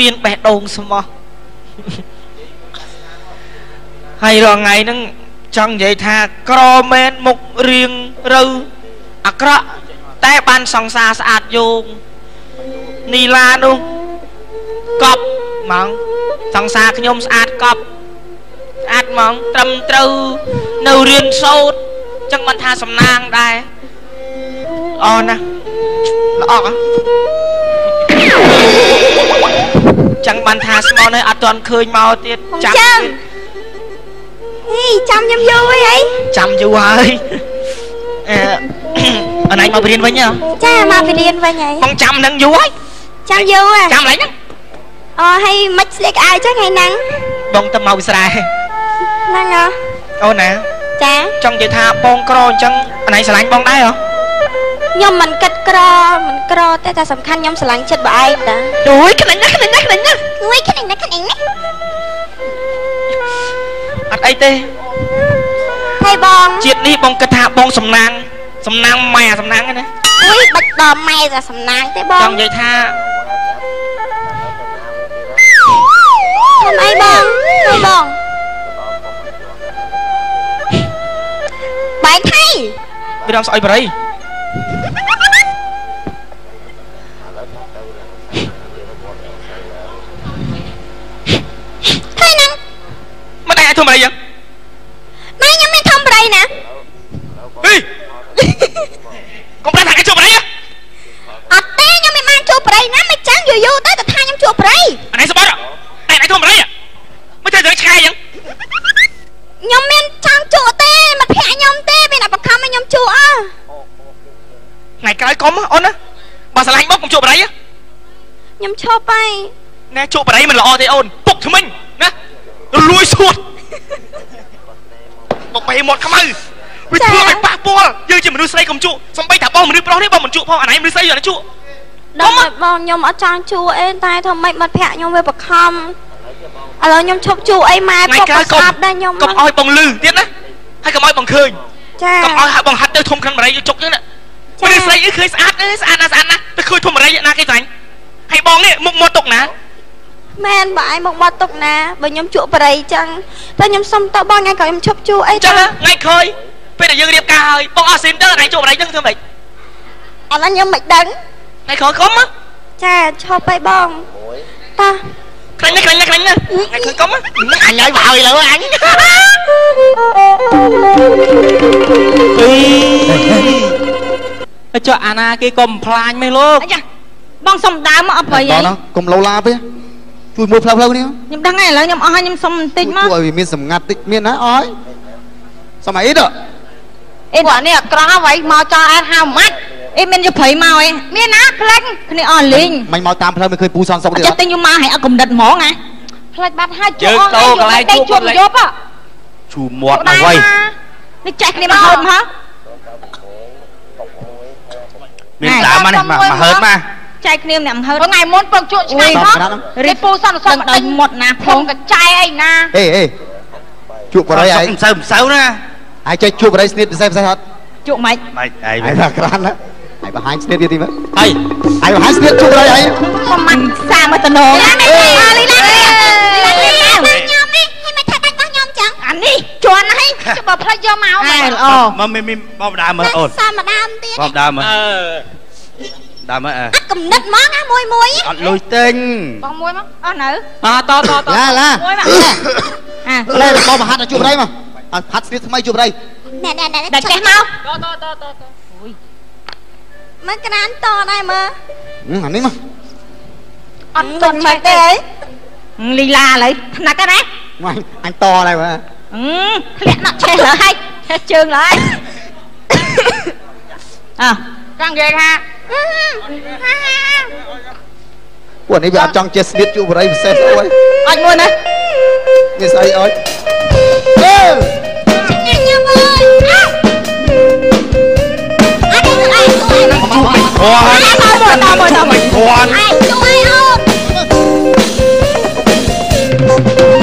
មានបេះដូងស្មោះហើយរាល់ថ្ងៃហ្នឹងចង់និយាយថាក្រមែនមុខរៀងរូវអាក្រក់តែបានសង្សារស្អាតយោងនីឡានោះកប់ហ្មងសង្សារខ្ញុំស្អាតកប់ស្អាតហ្មងត្រឹមត្រូវនៅរៀនសូត្រចឹងបានថាសំណាងដែរល្អណាស់ល្អអ ចឹងបានថាស្មោះនេះអត់ទាន់ឃើញមកទៀតចាំទៀតហីចាំខ្ញុំយូរអីហីចាំយូរហើយអឺអនឯងមករៀនវិញហ៎ចាមកពីរៀនវិញហីបងចាំនឹងយូរហើយចាំយូរហ៎ចាំឡើយហ្នឹងអូហើយមិនស្លៀកអាវចឹងថ្ងៃហ្នឹងបងទៅមកវិស្រែហ្នឹងហ៎អូនណាចាចង់និយាយថាបងក្រអញ្ចឹងអនឯងស្រឡាញ់បងដែរហ៎ ខ្ញុំមិនគិតក្រមិនក្រទេតែសំខាន់ខ្ញុំស្រឡាញ់ចិត្តបើឯងតាអូយខ្លាញ់ណាស់ខ្លាញ់ណាស់ខ្លាញ់ណាស់គួយគ្នាណាគ្នាណាអត់អីទេហើយបងជាតិនេះបងគិតថាបងសំណាងសំណាងម៉ែសំណាងហ្នឹងណាអុយបិទដល់ម៉ែតែសំណាងទេបចងង់និយាយថាធ្វើអីបងធ្វើបងបែកថៃវារំស្អុយបរិយ ធ្វើមិនអីចឹងណៃខ្ញុំមានធំប្រៃណាហីកុំប្រាប់ថាឯងជួបបរិយអត់ទេខ្ញុំមិនបានជួបប្រៃណាមិនចាំយូរយូរទៅតែថាខ្ញុំជួបប្រៃអនឯងសបត់ឯងឯងធ្វើមិនអីមិនធ្វើរឿងឆ្កែចឹងខ្ញុំមានចង់ជួបទេមិនភ័ក្រខ្ញុំទេមានតែបង្ខំឲ្យខ្ញុំជួបអើថ្ងៃក្រោយកុំអូនណាបើស្រឡាញ់បងកុំជួបបរិយខ្ញុំឈប់ហើយណែជួបបរិយមិនល្អទេអូនពុកថ្មិញណារលួយសួត មកបែមាត់ខ្មៅវាធ្វើឲ្យប៉ះពាល់យើងជាមនុស្សស្រីកុំជក់សំបីថាបងមនុស្សប្រុសនេះបងមិនជក់ផងអាណៃមនុស្សស្រីយកតែជក់ដល់មកបងខ្ញុំអត់ចង់ជួបអីតែធ្វើម៉េចបាត់ភ័ក្រខ្ញុំវាបង្ខំឥឡូវខ្ញុំឈប់ជួបអីម៉ែថ្ងៃពុកក្រោក៏យកុំស្អាប់ដែរខ្ញុំកុំឲ្យបងលឺទៀតណាហើយកុំឲ្យបងឃើញចាកុំឲ្យហាក់បងហាត់ទៅធំខាងបរិយជុកចឹងណាមនុស្សស្រីអីឃើញស្អាតអើស្អាតណាស់ស្អាតណាស់ទៅឃើញធំបរិយណាគេចាញ់ហើយបងនេះមុខមាត់ទុកណា មែនបើឯងមកបាត់ទុកណាបើខ្ញុំជួបប្រៃចឹងតែខ្ញុំសុំទៅបងថ្ងៃក្រោយខ្ញុំឈប់ជួបអីអញ្ចឹងថ្ងៃក្រោយពេលដែលយើងរៀបការហើយបងអស់ស៊ីនទៅថ្ងៃជួបបរិយហ្នឹងធ្វើម៉េចឥឡូវខ្ញុំមិនដឹងថ្ងៃក្រោយកុំណាចាឈប់ហើយបងតាខ្លាញ់ណាស់ខ្លាញ់ណាស់ខ្លាញ់ណាស់ថ្ងៃក្រោយកុំណាអញឲ្យបោឥឡូវអញអីចុះអាណាគេកុំផ្លាញមិនលោកអីយ៉ាបងសុំដើមមកអត់ប្រយតោះអីណាកុំលោឡាពេ ជួយមើលផ្លូវផ្លូវនេះខ្ញុំដឹងហើយឥឡូវខ្ញុំអស់ហើយខ្ញុំសុំបន្តិចមកជួយឲ្យវាមានសម្ងាត់តិចមានណាអស់ហើយសម័យអីទៅអីគាត់នេះអក្រង់អ្វីមកចោលអត់ហៅម៉ាច់អីមានយកព្រៃមកអីមានណាផ្លេចគ្នាអស់លេងមិនមកតាមផ្លូវមិនឃើញពូសនសុកអត់ទេចេះទិញខ្ញុំមកឲ្យអត់កំដិតហ្មងណាផ្លេចបាត់ហើយយើងទៅកន្លែងជួបជួបយប់ហ៎ឈូមាត់អ្វីនេះចេះគ្នាមកហើមហ៎មានដើមមកនេះមកមកហើតមក ចែកគ្នាម្នាក់ហើថ្ងៃមុនពឹកជក់ឆ្ងាយហ៎ផងរីពូសន្តិសុខមកទិញមុតណាផងកចាយអីណាអេអេជួបបរិយឯងមិនសូវមិនសូវណាឯងចេះជួបបរិយស្នៀតពិសេសពិសេសអត់ជក់មិនមិនអីឯងថាក្រានណាឯងបង្ហាញស្នៀតទៀតទីមើលអីឯងបង្ហាញស្នៀតជួបបរិយឯងខ្ញុំមិនសាមកតំណងលីឡាលីឡាលីឡាខ្ញុំនេះឲ្យមកថាបាច់របស់ខ្ញុំចឹងអានេះជន់ហើយបើផ្លេចយកមកអើល្អមកមានមានបងដើមមើលអូនសាមដាមទៀតបងដើមមើលអឺ ដើមមើលអើអត់កំណត់ហ្មងណាមួយមួយអត់លុយទិញបងមួយមកអស់នៅអតតតឡាឡាមួយមកអាលេបងបង្ហាត់ឲ្យជួបបរិយមកអត់ហាត់ស្នៀតថ្មីជួបបរិយណែណែណែដាក់ចេះមកមើលក្រានតដែរមើលអានេះមកអត់ទុនមកទេលីឡាឥឡូវថ្នាក់ណាមកអញតដែរមើលអឺធ្លាក់ណាក់ឆេះលើហើយឆេះជើងលើហើយអើចង់និយាយថា ពួកនេះវាអត់ចង់ចេះស្នៀតជួបបរិយពិសេសអូយអត់មួយណានេះស្អីអើយអេខ្ញុំអើយអត់អីអីជួយគ្រាន់ដល់មួយដល់មួយដល់មួយគ្រាន់អីជួយអូន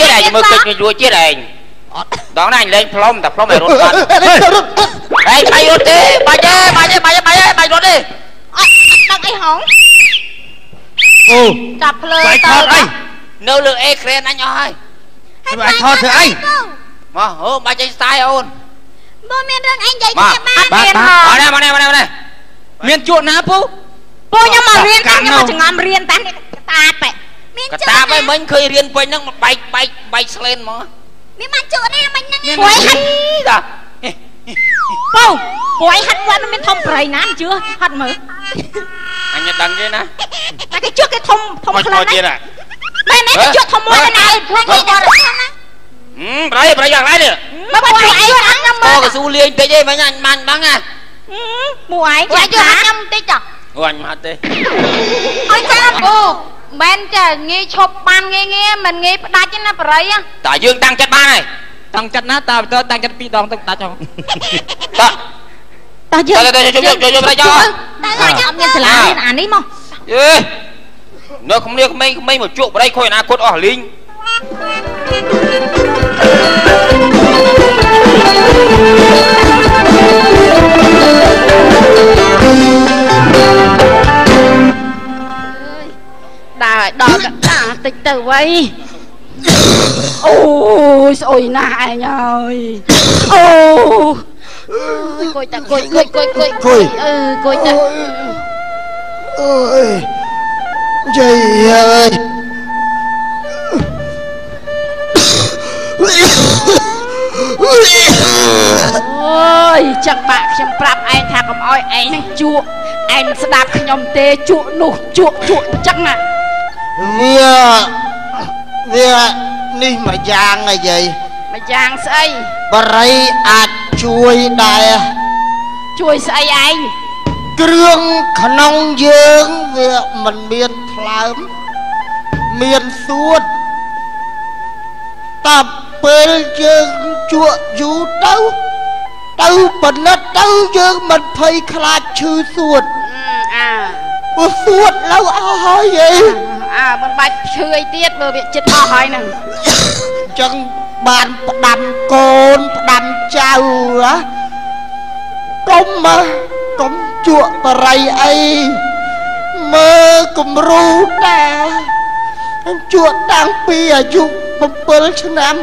ទៀតឯងមើលកិច្ចមិនរួចទៀតឯងអត់ដងណាអញលេងផ្លុំតែផ្លុំឲ្យរត់បាត់រត់រត់ឯងបាយរត់ទេបាច់ទេបាច់ទេបាច់ទេបាច់ទេបាច់រត់ទេអត់ដឹកអីហងអូចាប់ភ្លើបាយថតអីនៅលើអេក្រែនអញអស់ហើយបាយថតធ្វើអីមកហូបាច់ចេញស្ទាយអូនបើមានរឿងអីនិយាយមកគ្នាបានបាទមានបាទហមកងនេះមកនេះមកនេះមកនេះមានជក់ណាពូពូខ្ញុំមករៀនតែខ្ញុំមកចងំរៀនតែនេះតាបែមាន កតាបឯងមិញឃើញរៀនពេញហ្នឹងបែកបែកបែកស្លេនមកមានមកជក់ណាមិញហ្នឹងព្រួយហាត់តាបើព្រួយហាត់វត្តមិនមានធំប្រៃណាជឿហាត់មើលអញដឹងទេណាតែគេជឿគេធំធំខ្លាំងណាស់មែនទេជក់ធំមួយទៅណាខ្លាំងណាស់អឺប្រៃប្រៃយ៉ាងណានេះមកបាត់ជួយអីអញខ្ញុំមើលកស៊ូលេងតិចឯងមិញអញបានដឹងណាមួយឯងជួយខ្ញុំតិចតោះអូអញមកទេអញចាំអូ មែនចាងាយឈប់បានងាយងាយមិនងាយផ្ដាច់ទេណាប្រៃតាយើងតាំងចិត្តបានហើយតាំងចិត្តណាតាទៅតាំងចិត្តពីរដងទៅដាច់ហងតាតើយើងទៅទៅជួយជួយជួយប្រៃចោលតែអត់មានសាលារៀនអានេះមកយេនៅគ្នាក្មេងក្មេងមកជក់ប្រៃខុយអនាគតអស់លីង វៃអូយស្អុយណាស់ឯងអើយអូយគួយតាគួយគួយគួយគួយគួយអឺគួយតាអូយយាយអើយអូយចឹងបាក់ខ្ញុំប្រាប់ឯងថាកុំអោយឯងហ្នឹងជក់ឯងស្ដាប់ខ្ញុំទេជក់នោះជក់ជក់អញ្ចឹងណាវា វានេះមួយយ៉ាងហីយាយម្យ៉ាងស្អីបរិយអាចជួយដែរជួយស្អីឯងគ្រឿងក្នុងយើងវាមិនមានថ្លើមមានសួតតែពេលយើងជក់យូរទៅទៅបណិតទៅយើងមិនភ័យខ្លាចឈឺសួតអឺអាព្រោះសួត lâu អស់ហើយយី អើមិនបាច់ឈឺអីទៀតបើវាចិត្តអស់ហើយហ្នឹងអញ្ចឹងបានផ្ដាំកូនផ្ដាំចៅណាកុំមកកុំជក់បរិយអីមើលគំរូតាជក់តាំងពីអាយុ7ឆ្នាំ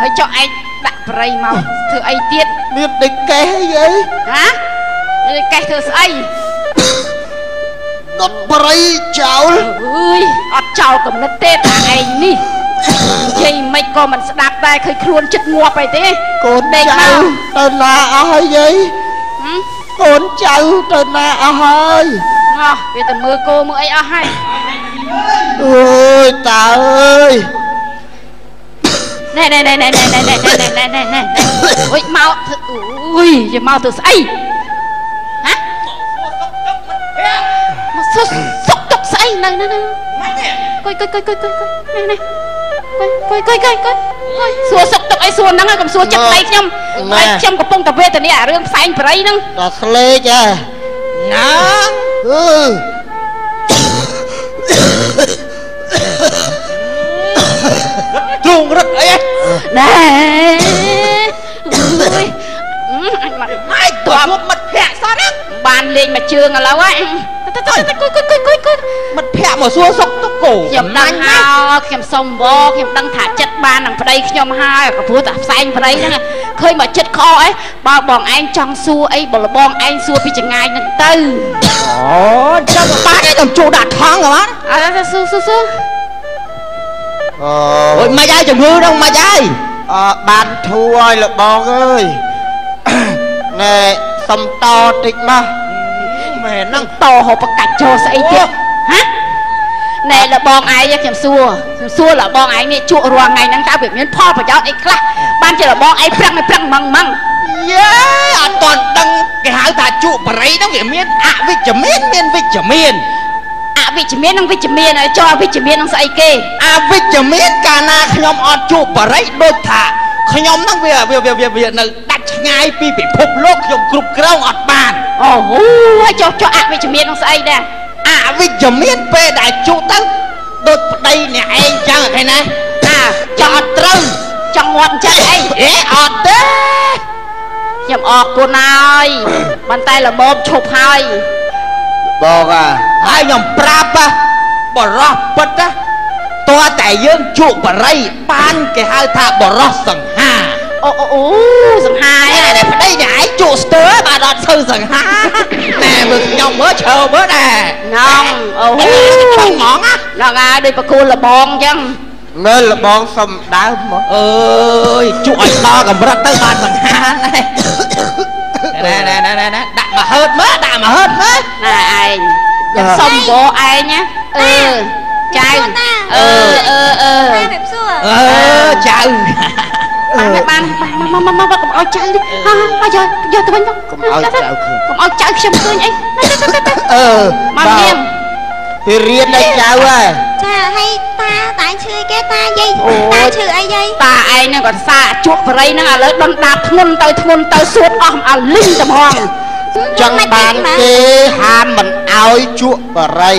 ហើយចុះឯងដាក់ប្រៃមកធ្វើអីទៀតមានដេកកេះអីអីហានិយាយកេះធ្វើស្អី ដុតបរិយចោលអើយអត់ចោលកំណត់ទេតាឯងនេះនិយាយមិនក៏មិនស្ដាប់ដែរឃើញខ្លួនចិត្តងាប់អីទេកូនដេកចៅមកទៅណាអស់ហើយយីហឹមកូនចៅទៅណាអស់ហើយណោះវាទៅមើលគោមើលអីអស់ហើយអើយតាអើយណែណែណែណែណែណែណែណែណែណែណែណែអុយមកធ្វើអុយយកមកធ្វើស្អី កទុកស្អីនៅនៅនៅកុយកុយកុយកុយកុយណែណែកុយកុយកុយកុយកុយសួរសុកទុកអីសួរហ្នឹងហើយកុំសួរចិត្តដៃខ្ញុំហើយខ្ញុំកំពុងតែវេទនាអារឿងផ្សែងប្រៃហ្នឹងដល់ស្លេកហ៎ណាអឺទ្រង់រត់អីណែអើយអឺអញមកហើយតើមិត្តភ័ក្ដិសោះណាបានលេងមួយជើងឥឡូវហ្នឹង ទៅទៅគួយគួយគួយគួយគួយមិត្តភក្តិមកសួរសុខទុក្ខគោខ្ញុំដឹងហើយខ្ញុំសុំវខ្ញុំដឹងថាចិត្តបាននឹងប្តីខ្ញុំហើយក៏ព្រោះតែផ្សែងប្តីហ្នឹងឃើញមកចិត្តខអីបើបងឯងចង់សួរអីបើលបងឯងសួរពីចងាយហ្នឹងទៅអូចាំបាច់ឯងទៅជួដាក់ថងហ៎អើសួរសួរសួរអូយមិនអាយជំងឺហ្នឹងមិនអាយអឺបានធូរហើយលបងអើយណែសុំតតិចមក មែនហ្នឹងតហូបកាច់ចូលស្អីទៀតហាណែលបងឯងខ្ញុំសួរខ្ញុំសួរលបងឯងនេះជក់រាល់ថ្ងៃហ្នឹងតើវាមានផលប្រយោជន៍អីខ្លះបានជាលបងឯងប្រឹងឲ្យប្រឹងម៉ងម៉ងយេអត់តន់ដឹងគេហៅថាជក់បរិយហ្នឹងវាមានអវិជ្ជមានមានវិជ្ជមានអវិជ្ជមាននិងវិជ្ជមានហើយចោលវិជ្ជមាននឹងស្អីគេអវិជ្ជមានកាលណាខ្ញុំអត់ជួបបរិយដូចថាខ្ញុំហ្នឹងវាវាវាវាវានៅដាច់ ឆ្ងាយពីពិភពលោកខ្ញុំគ្រប់គ្រងអត់បានអូហូហើយចោះចោះអវិជ្ជមាននឹងស្អីដែរអវិជ្ជមានពេលដែលជួបទៅដូចប្តីអ្នកឯងចឹងឃើញណាអាចង់អត់ត្រូវចង់ងាត់អញ្ចឹងអីអេអត់ទេខ្ញុំអរគុណហើយប៉ុន្តែល្មមឈប់ហើយបងអាហើយខ្ញុំប្រាប់ហ่ะបរោះពិតណាតើតែយើងជួបបរិយបានគេហៅថាបរោះសង្ហា អូអូអូសង្ហាយហើយតែប្តីអ្នកឯងជួបស្ទើរបានអត់សូវសង្ហាណែមើលខ្ញុំមើលឈើមើលដែរងងអូហូឆុងហ្មងណាដល់ហើយដូចប្រគួលលបងអញ្ចឹងមើលលបងសុំដើមមកអើយជក់ឲ្យដល់កម្រិតទៅបានសង្ហាណែណែណែណែណែដាក់មកហឺតមើលដាក់មកហឺតមើលណែឯងខ្ញុំសុំវឯងណាអឺចៅអឺអឺអឺតែបែបសួរអឺចៅ បានបានមកមកមកកុំឲ្យចៅនេះហាយកយកទៅវិញទៅកុំឲ្យចៅឃើញកុំឲ្យចៅខ្ញុំឃើញអីអឺមកនាងពីរៀនដល់ចៅហើយចាហើយតាតាឈឺគេតាយាយអូតាយឈឺអីយាយតាឯងហ្នឹងក៏សាជួបបរិយហ្នឹងឥឡូវដុនដាបធ្ងន់ទៅធ្ងន់ទៅសួតអស់ឲ្យលីងត្មងចឹងបានគេហាមមិនឲ្យជក់បរិយ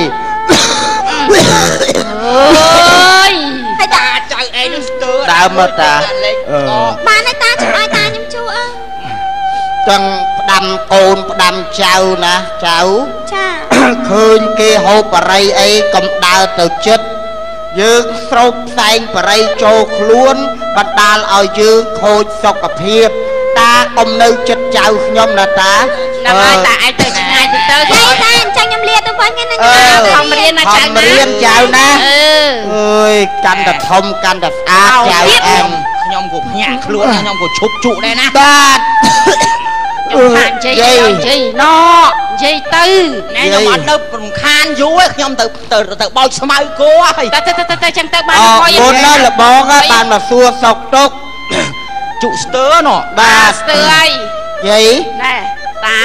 អើយហើយតាចៅឯងនឹងស្ទើរ ដើមមកតាអឺបានហើយតាជួយឲ្យតាខ្ញុំជួអើចឹងផ្ដាំកូនផ្ដាំចៅណាចៅចាឃើញគេហូបបរិយអីកំដើរទៅចិត្តយើងស្រោបផ្សែងបរិយចូលខ្លួនបណ្ដាលឲ្យយើងខូចសុខភាពតាកុំនៅចិត្តចៅខ្ញុំណាតាហ្នឹងហើយតាឯងទៅឆ្ងាយទៅទៅយាយតាអញ្ចឹងខ្ញុំលាទៅវិញណាអឺខំរៀនណាចៅខំណារៀនចៅណាអឺអើយ កាន់តែធំកាន់តែស្អាតអោចៅទៀតអែមខ្ញុំក៏ភ្ញាក់ខ្លួនណាខ្ញុំក៏ឈប់ជក់ដែរណាបាទខ្ញុំថានិយាយឲ្យនិយាយណនិយាយទៅណែខ្ញុំអត់នៅរំខានយូរទេខ្ញុំទៅទៅទៅបោចស្មៅគោហើយទៅទៅទៅទៅចឹងទៅបានអរមកគុណណាស់លបងហ่ะបានមកសួរសុកទុកជក់ស្ទើរណោះបាបាទទស្ទើរហើយយាយណែតា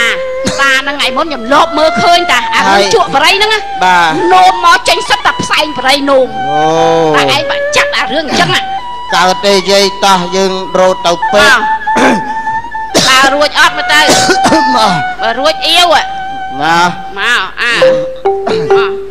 តាហ្នឹងថ្ងៃមុនខ្ញុំលបមើលឃើញតាអាហើរឿងយជក់បរិយហ្នឹងណាបាទនោមមកចេញសិតតែ ផ្សែងបរិយនោមអូតាឯងបាក់ចាត់អារឿងអញ្ចឹងណាកើតទេយាយតោះយើងរត់ទៅពេកតារួចអត់មើលទៅមកបើរួចអៀវណាមកអាមក